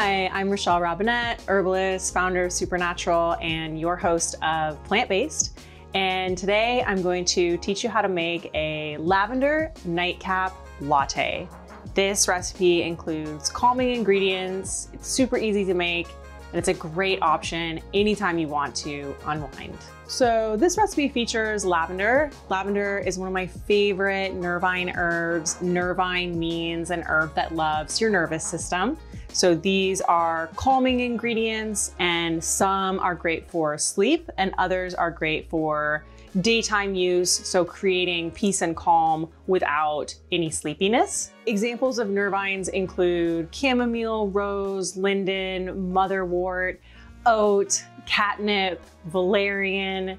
I'm Rachelle Robinett, herbalist, founder of Supernatural, and your host of Plant Based. And today I'm going to teach you how to make a lavender nightcap latte. This recipe includes calming ingredients, it's super easy to make, and it's a great option anytime you want to unwind. So this recipe features lavender. Lavender is one of my favorite nervine herbs. Nervine means an herb that loves your nervous system. So these are calming ingredients and some are great for sleep and others are great for daytime use, so creating peace and calm without any sleepiness. Examples of nervines include chamomile, rose, linden, motherwort, oat, catnip, valerian.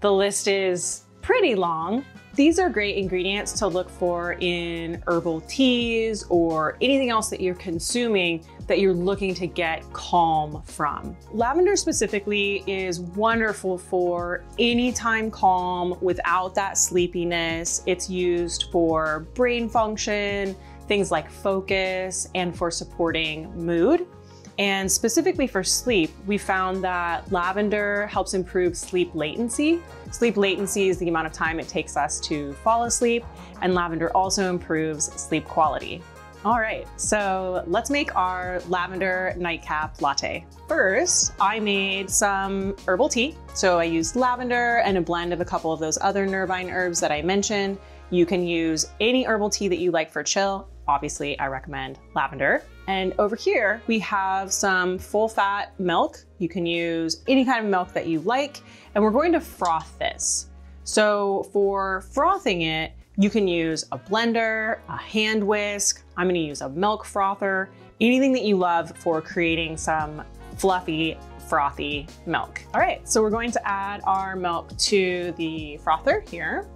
The list is pretty long. These are great ingredients to look for in herbal teas or anything else that you're consuming that you're looking to get calm from. Lavender specifically is wonderful for anytime calm without that sleepiness. It's used for brain function, things like focus, and for supporting mood. And specifically for sleep, we found that lavender helps improve sleep latency. Sleep latency is the amount of time it takes us to fall asleep, and lavender also improves sleep quality. All right, so let's make our lavender nightcap latte. First, I made some herbal tea. So I used lavender and a blend of a couple of those other nervine herbs that I mentioned. You can use any herbal tea that you like for chill. Obviously, I recommend lavender. And over here, we have some full fat milk. You can use any kind of milk that you like, and we're going to froth this. So for frothing it, you can use a blender, a hand whisk. I'm gonna use a milk frother, anything that you love for creating some fluffy, frothy milk. All right, so we're going to add our milk to the frother here.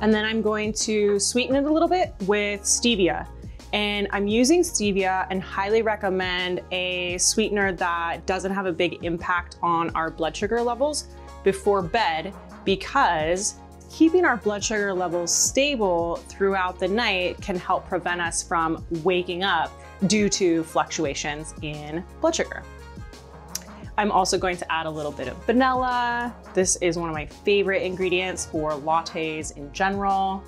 And then I'm going to sweeten it a little bit with stevia. And I'm using stevia and highly recommend a sweetener that doesn't have a big impact on our blood sugar levels before bed because keeping our blood sugar levels stable throughout the night can help prevent us from waking up due to fluctuations in blood sugar. I'm also going to add a little bit of vanilla. This is one of my favorite ingredients for lattes in general.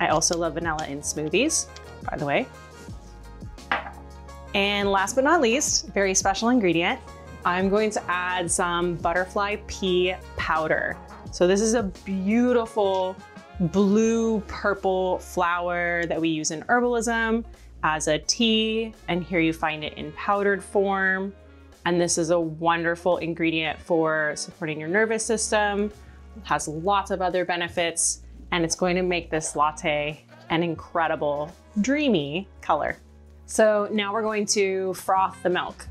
I also love vanilla in smoothies, by the way. And last but not least, very special ingredient, I'm going to add some butterfly pea powder. So this is a beautiful blue purple flower that we use in herbalism as a tea. And here you find it in powdered form. And this is a wonderful ingredient for supporting your nervous system. It has lots of other benefits, and it's going to make this latte an incredible, dreamy color. So now we're going to froth the milk.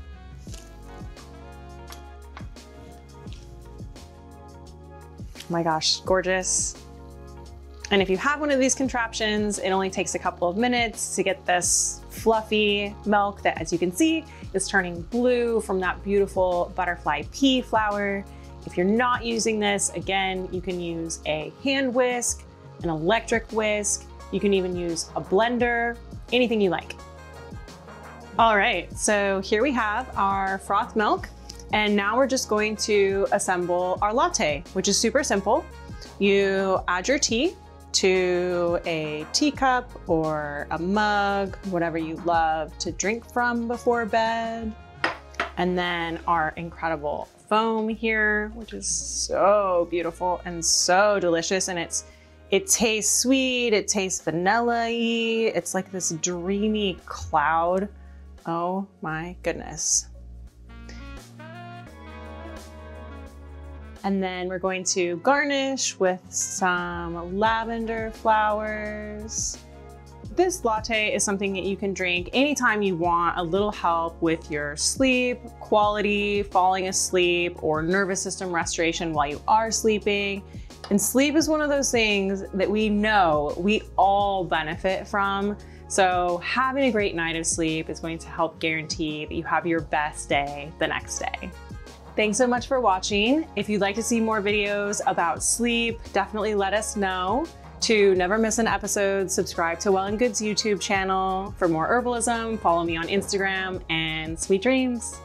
Oh my gosh, gorgeous. And if you have one of these contraptions, it only takes a couple of minutes to get this fluffy milk that, as you can see, is turning blue from that beautiful butterfly pea flower. If you're not using this, again, you can use a hand whisk, an electric whisk, you can even use a blender, anything you like. All right, so here we have our froth milk. And now we're just going to assemble our latte, which is super simple. You add your tea, to a teacup or a mug, whatever you love to drink from before bed. And then our incredible foam here, which is so beautiful and so delicious. And it's it tastes sweet, it tastes vanilla-y. It's like this dreamy cloud. Oh my goodness. And then we're going to garnish with some lavender flowers. This latte is something that you can drink anytime you want a little help with your sleep, quality, falling asleep, or nervous system restoration while you are sleeping. And sleep is one of those things that we know we all benefit from. So having a great night of sleep is going to help guarantee that you have your best day the next day. Thanks so much for watching. If you'd like to see more videos about sleep, definitely let us know. To never miss an episode, subscribe to Well and Good's YouTube channel for more herbalism, follow me on Instagram, and sweet dreams.